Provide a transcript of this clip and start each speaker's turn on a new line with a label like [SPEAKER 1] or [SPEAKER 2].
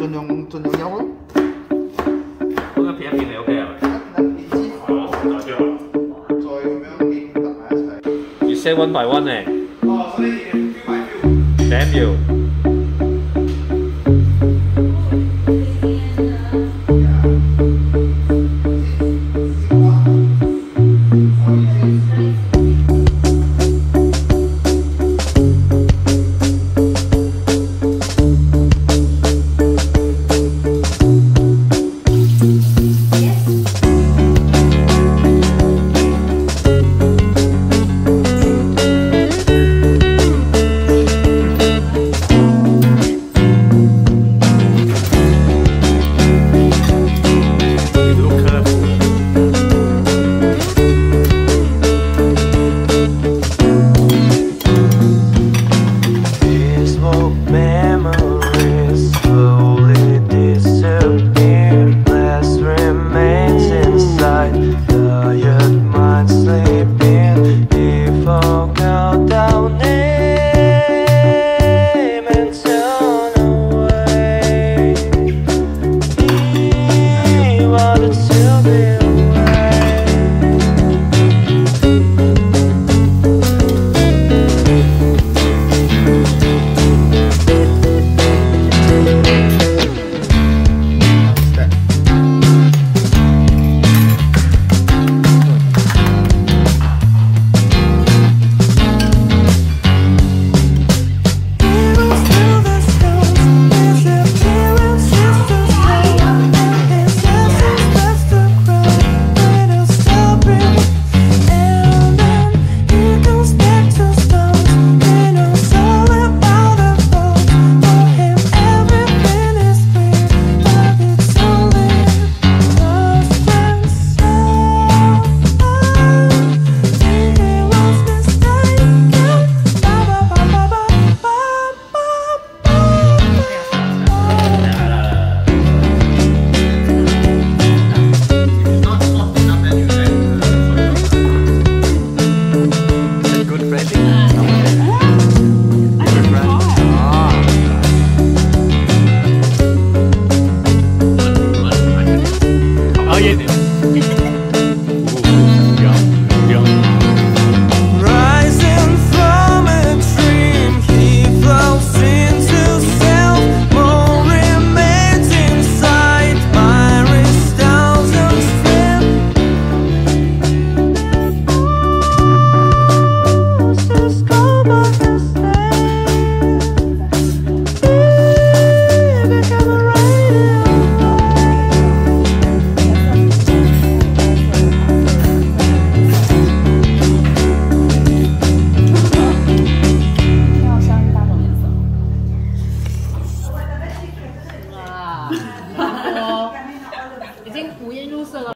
[SPEAKER 1] 전용 전용이하고
[SPEAKER 2] 그냥 비약이네요 그냥 이세 원 by one에.
[SPEAKER 1] 어, 선생님, 뷰 by 뷰.
[SPEAKER 2] Damn you.
[SPEAKER 3] So.